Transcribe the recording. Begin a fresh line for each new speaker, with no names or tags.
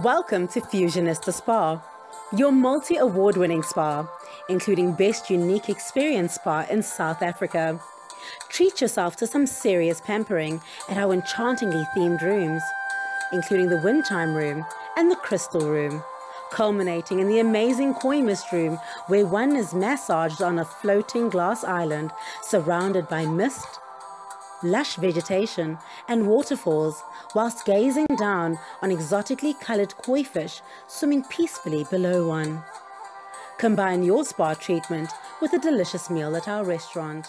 Welcome to Fusionista Spa, your multi award winning spa, including Best Unique Experience Spa in South Africa. Treat yourself to some serious pampering at our enchantingly themed rooms, including the Wind Chime Room and the Crystal Room, culminating in the amazing Koi Mist Room, where one is massaged on a floating glass island surrounded by mist, lush vegetation, and waterfalls, whilst gazing down on exotically coloured koi fish swimming peacefully below one. Combine your spa treatment with a delicious meal at our restaurant.